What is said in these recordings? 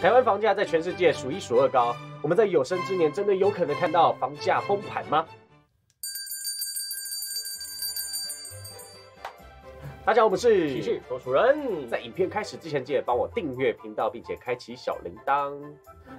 台湾房价在全世界数一数二高，我们在有生之年真的有可能看到房价崩盘吗？大家好，我是喜剧说书人，在影片开始之前，记得帮我订阅频道，并且开启小铃铛。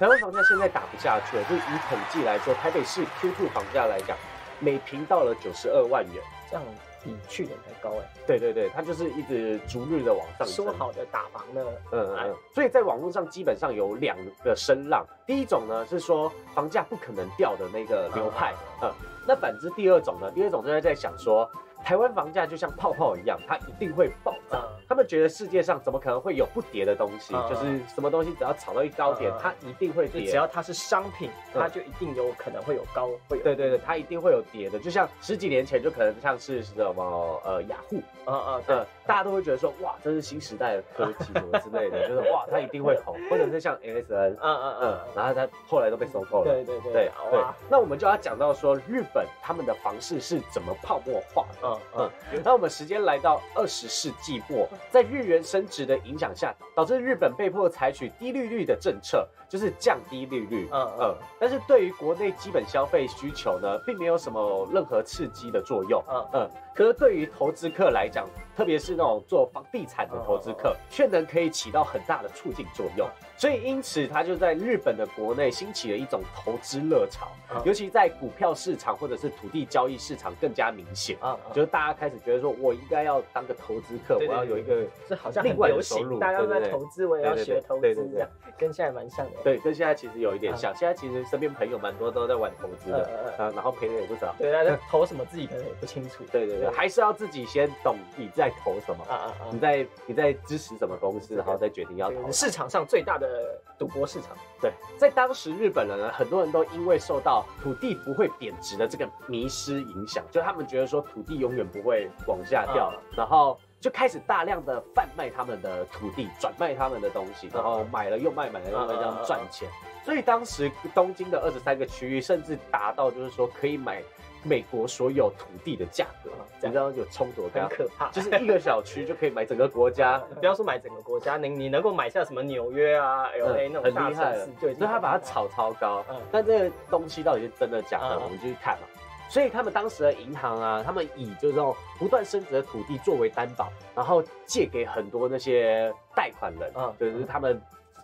台湾房价现在打不下去了，就以统计来说，台北市 Q2 房价来讲，每平到了九十二万元，这样比去年还高哎。对对对，它就是一直逐日的往上说好的打房呢，嗯嗯嗯，所以在网络上基本上有两个声浪，第一种呢是说房价不可能掉的那个流派，嗯，那反之第二种呢，第二种就是在想说。台湾房价就像泡泡一样，它一定会爆炸。他们觉得世界上怎么可能会有不跌的东西？就是什么东西只要炒到一高点，它一定会跌。只要它是商品，它就一定有可能会有高，会有。对对对，它一定会有跌的。就像十几年前就可能像是什么呃雅虎，嗯嗯嗯，大家都会觉得说哇，这是新时代的科技什么之类的，就是哇，它一定会红。或者是像 MSN，嗯嗯嗯，然后它后来都被收购了。对对对对对。那我们就要讲到说日本他们的房市是怎么泡沫化的。嗯，那我们时间来到二十世纪末，在日元升值的影响下，导致日本被迫采取低利率的政策，就是降低利率。嗯嗯，但是对于国内基本消费需求呢，并没有什么任何刺激的作用。嗯嗯，可是对于投资客来讲，特别是那种做房地产的投资客，却能可以起到很大的促进作用。所以因此，它就在日本的国内兴起了一种投资热潮，尤其在股票市场或者是土地交易市场更加明显。啊，就是大家开始觉得说，我应该要当个投资客，我要有一个这好像另外的收入，大家都在投资，我也要学投资，这样跟现在蛮像的。对，跟现在其实有一点像。现在其实身边朋友蛮多都在玩投资的，啊，然后赔的也不少。对，家投什么自己可能也不清楚。对对对，还是要自己先懂你在投什么！你在你在支持什么公司，然后再决定要投。市场上最大的。的赌博市场，对，在当时日本人呢，很多人都因为受到土地不会贬值的这个迷失影响，就他们觉得说土地永远不会往下掉，然后就开始大量的贩卖他们的土地，转卖他们的东西，然后买了又卖，买了又卖，这样赚钱。所以当时东京的二十三个区域，甚至达到就是说可以买。美国所有土地的价格，你知道有冲突很可怕，就是一个小区就可以买整个国家。不要说买整个国家，你你能够买下什么纽约啊、L A 那种大城市，对，所以他把它炒超高。但这个东西到底是真的假的，我们就去看嘛。所以他们当时的银行啊，他们以就是这种不断升值的土地作为担保，然后借给很多那些贷款人，嗯就是他们。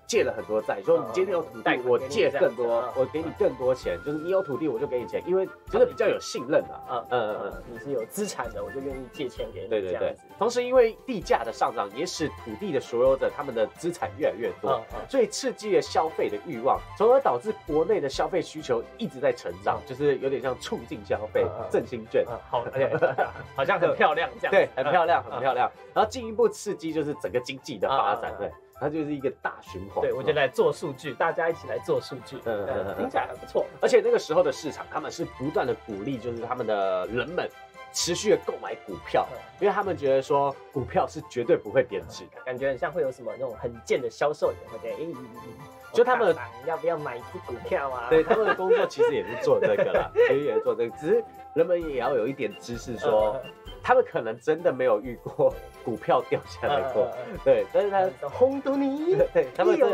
借了很多债，说你今天有土地，我借更多，我给你更多钱，就是你有土地，我就给你钱，因为觉得比较有信任啊。嗯嗯嗯，你是有资产的，我就愿意借钱给你。对对对。同时，因为地价的上涨，也使土地的所有者他们的资产越来越多，所以刺激了消费的欲望，从而导致国内的消费需求一直在成长，就是有点像促进消费振兴券。好，好像很漂亮这样。对，很漂亮，很漂亮。然后进一步刺激就是整个经济的发展。对。它就是一个大循环。对，我就来做数据，大家一起来做数据，嗯嗯，听起来还不错。而且那个时候的市场，他们是不断的鼓励，就是他们的人们持续的购买股票，因为他们觉得说股票是绝对不会贬值的，感觉很像会有什么那种很贱的销售员，会觉得，就他们要不要买一只股票啊？对，他们的工作其实也是做这个啦，其实也是做这个，只是人们也要有一点知识说。他们可能真的没有遇过股票掉下来过，对，但是他轰动你，对他们是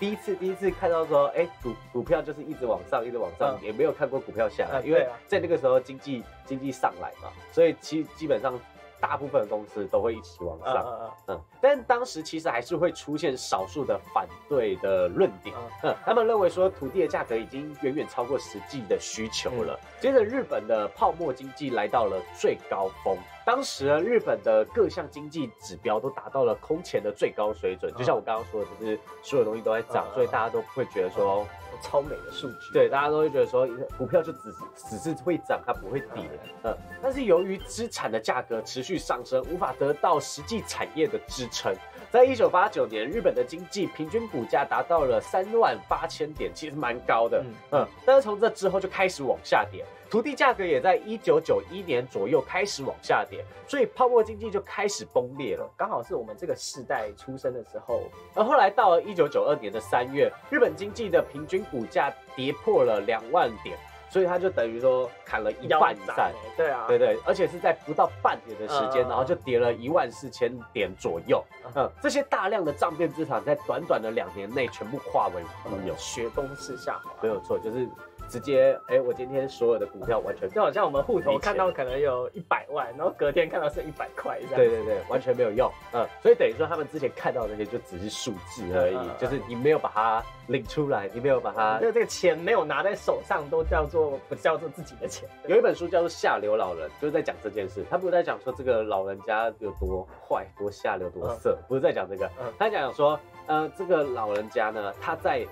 第一次第一次看到说，哎，股股票就是一直往上，一直往上，也没有看过股票下来，因为在那个时候经济经济上来嘛，所以其基本上。大部分的公司都会一起往上，嗯嗯，但当时其实还是会出现少数的反对的论点，嗯，他们认为说土地的价格已经远远超过实际的需求了。接着，日本的泡沫经济来到了最高峰，当时日本的各项经济指标都达到了空前的最高水准，就像我刚刚说的，就是所有东西都在涨，所以大家都会觉得说。超美的数据，对，大家都会觉得说股票就只只是会涨，它不会跌，嗯，但是由于资产的价格持续上升，无法得到实际产业的支撑。在一九八九年，日本的经济平均股价达到了三万八千点，其实蛮高的，嗯，但是从这之后就开始往下跌。土地价格也在一九九一年左右开始往下跌，所以泡沫经济就开始崩裂了。刚好是我们这个世代出生的时候，而后来到了一九九二年的三月，日本经济的平均股价跌破了两万点。所以他就等于说砍了一半以上，对啊，对对，而且是在不到半年的时间，然后就跌了一万四千点左右。嗯，这些大量的账面资产在短短的两年内全部化为乌有，雪崩式下滑，没有错，就是。直接哎，我今天所有的股票完全就好像我们户头看到可能有一百万，然后隔天看到是一百块这样。对对对，完全没有用。嗯，所以等于说他们之前看到那些就只是数字而已，就是你没有把它领出来，你没有把它，就这个钱没有拿在手上，都叫做不叫做自己的钱。有一本书叫做《下流老人》，就是在讲这件事。他不是在讲说这个老人家有多坏、多下流、多色，不是在讲这个。他讲说，呃，这个老人家呢，他在。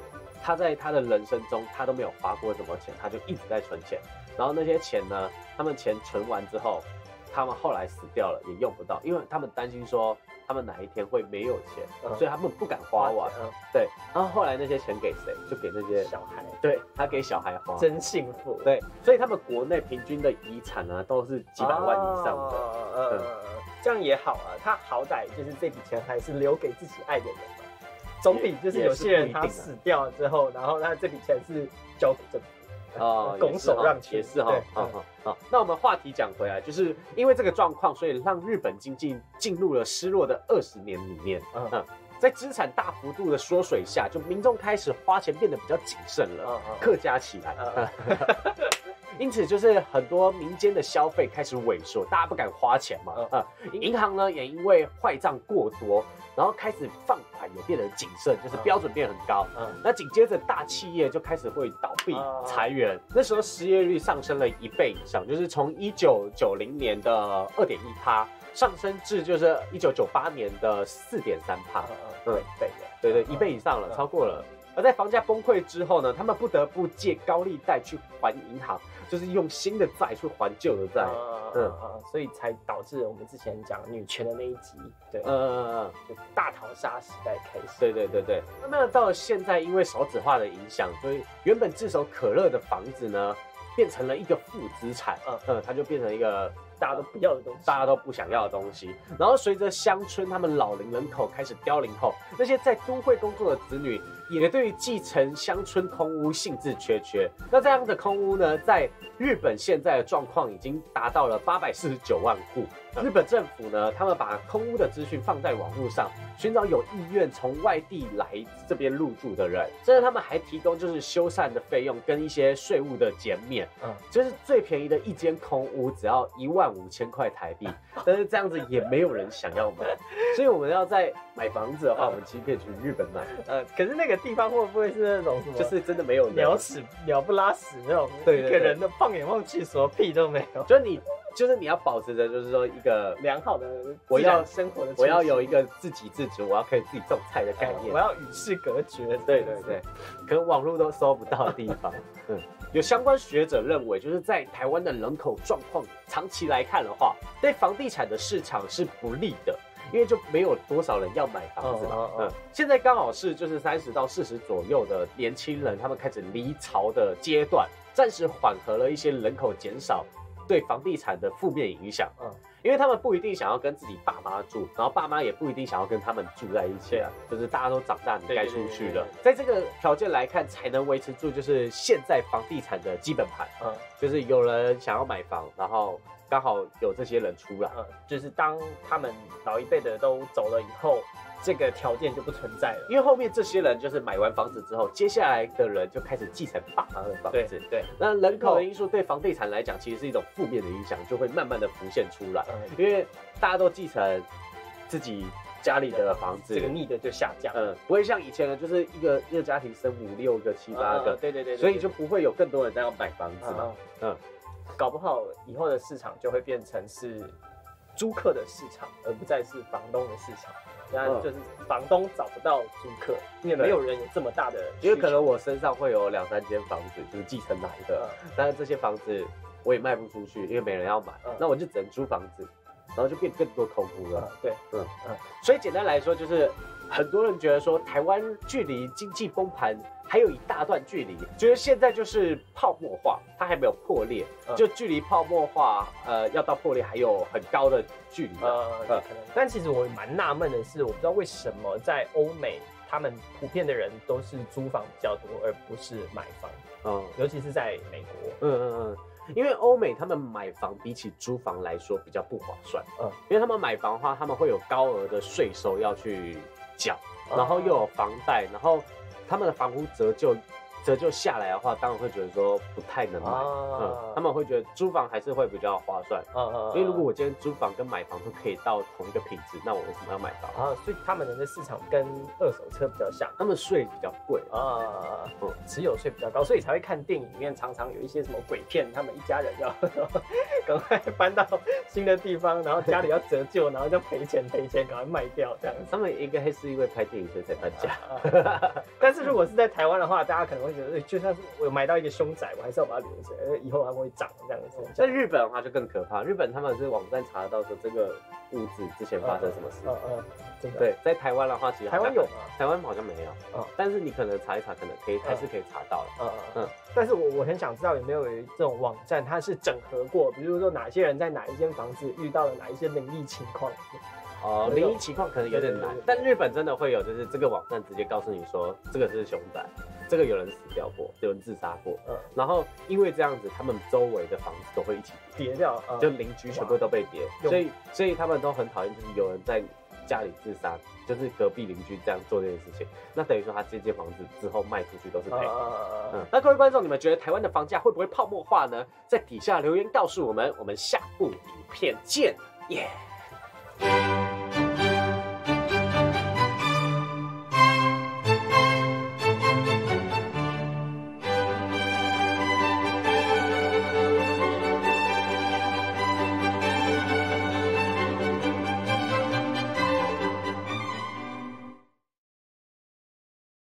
他在他的人生中，他都没有花过什么钱，他就一直在存钱。然后那些钱呢，他们钱存完之后，他们后来死掉了，也用不到，因为他们担心说他们哪一天会没有钱，所以他们不敢花完。对，然后后来那些钱给谁？就给那些小孩。对他给小孩花，真幸福。对，所以他们国内平均的遗产呢，都是几百万以上的。呃，这样也好啊，他好歹就是这笔钱还是留给自己爱的人。总比就是有些人他死掉了之后，然后他这笔钱是交给政府啊，拱手让也是哈，好好好。那我们话题讲回来，就是因为这个状况，所以让日本经济进入了失落的二十年里面。嗯，在资产大幅度的缩水下，就民众开始花钱变得比较谨慎了，客家起来。因此，就是很多民间的消费开始萎缩，大家不敢花钱嘛。嗯，银行呢也因为坏账过多，然后开始放款也变得谨慎，就是标准变很高。嗯，那紧接着大企业就开始会倒闭裁员，那时候失业率上升了一倍以上，就是从一九九零年的二点一趴上升至就是一九九八年的四点三趴。嗯，对对对，一倍以上了，超过了。而在房价崩溃之后呢，他们不得不借高利贷去还银行。就是用新的债去还旧的债，嗯嗯，所以才导致我们之前讲女权的那一集，对，嗯嗯嗯，就大逃杀时代开始，对对对对。那到了现在，因为少子化的影响，所以原本炙手可热的房子呢，变成了一个负资产，嗯嗯，它就变成一个。大家都不要的东西，大家都不想要的东西。然后随着乡村他们老龄人口开始凋零后，那些在都会工作的子女也对继承乡村空屋兴致缺缺。那这样的空屋呢，在日本现在的状况已经达到了八百四十九万户。日本政府呢，他们把空屋的资讯放在网络上，寻找有意愿从外地来这边入住的人。甚至他们还提供就是修缮的费用跟一些税务的减免。嗯，就是最便宜的一间空屋只要一万五千块台币，但是这样子也没有人想要买。所以我们要在买房子的话，我们其实可以去日本买。呃，可是那个地方会不会是那种什么？就是真的没有鸟屎鸟不拉屎那种，对一个人的放眼望去，什么屁都没有。就是你。就是你要保持着，就是说一个良好的我要生活的，我要有一个自给自足，我要可以自己种菜的概念，我要与世隔绝。对对对，可能网络都搜不到的地方。嗯，有相关学者认为，就是在台湾的人口状况长期来看的话，对房地产的市场是不利的，因为就没有多少人要买房子嘛。嗯，现在刚好是就是三十到四十左右的年轻人，他们开始离巢的阶段，暂时缓和了一些人口减少。对房地产的负面影响，嗯，因为他们不一定想要跟自己爸妈住，然后爸妈也不一定想要跟他们住在一起啊，就是大家都长大，你该出去了。在这个条件来看，才能维持住就是现在房地产的基本盘，嗯，就是有人想要买房，然后刚好有这些人出来，嗯，就是当他们老一辈的都走了以后。这个条件就不存在了，因为后面这些人就是买完房子之后，接下来的人就开始继承爸妈的房子。对，那人口的因素对房地产来讲，其实是一种负面的影响，就会慢慢的浮现出来。因为大家都继承自己家里的房子，这个逆的就下降。嗯，不会像以前的，就是一个一个家庭生五六个、七八个。对对对。所以就不会有更多人在要买房子嘛。嗯，搞不好以后的市场就会变成是租客的市场，而不再是房东的市场。那就是房东找不到租客，因为没有人有这么大的，因为可能我身上会有两三间房子，就是继承来的，但是这些房子我也卖不出去，因为没人要买，那我就只能租房子，然后就变更多空屋了。对，嗯嗯，所以简单来说，就是很多人觉得说台湾距离经济崩盘。还有一大段距离，觉得现在就是泡沫化，它还没有破裂，就距离泡沫化，呃，要到破裂还有很高的距离。呃。但其实我蛮纳闷的是，我不知道为什么在欧美。他们普遍的人都是租房比较多，而不是买房。嗯，尤其是在美国。嗯嗯嗯，因为欧美他们买房比起租房来说比较不划算。嗯，因为他们买房的话，他们会有高额的税收要去缴，然后又有房贷，然后他们的房屋折旧。折旧下来的话，当然会觉得说不太能买，嗯，他们会觉得租房还是会比较划算，嗯嗯，因为如果我今天租房跟买房都可以到同一个品质，那我为什么要买房？啊？所以他们的市场跟二手车比较像，他们税比较贵。啊，嗯，持有税比较高，所以才会看电影里面常常有一些什么鬼片，他们一家人要 赶快搬到新的地方，然后家里要折旧，然后就赔钱赔钱，赶快卖掉这样。他们应该是因为拍电影所以才搬家，但是如果是在台湾的话，大家可能会。就算是我买到一个凶宅，我还是要把它留着，呃，以后还会涨这样子。在日本的话就更可怕，日本他们是网站查得到说这个物质之前发生什么事。嗯嗯，真的。对，在台湾的话，其实台湾有吗？台湾好像没有。嗯，但是你可能查一查，可能可以还是可以查到的。嗯嗯。但是我我很想知道有没有这种网站，它是整合过，比如说哪些人在哪一间房子遇到了哪一些灵异情况。哦，灵异情况可能有点难，但日本真的会有，就是这个网站直接告诉你说这个是凶宅。这个有人死掉过，有人自杀过，嗯，然后因为这样子，他们周围的房子都会一起跌掉，就邻居全部都被跌，所以所以他们都很讨厌，就是有人在家里自杀，就是隔壁邻居这样做这件事情，那等于说他这间房子之后卖出去都是赔。嗯，那各位观众，你们觉得台湾的房价会不会泡沫化呢？在底下留言告诉我们，我们下部影片见，耶。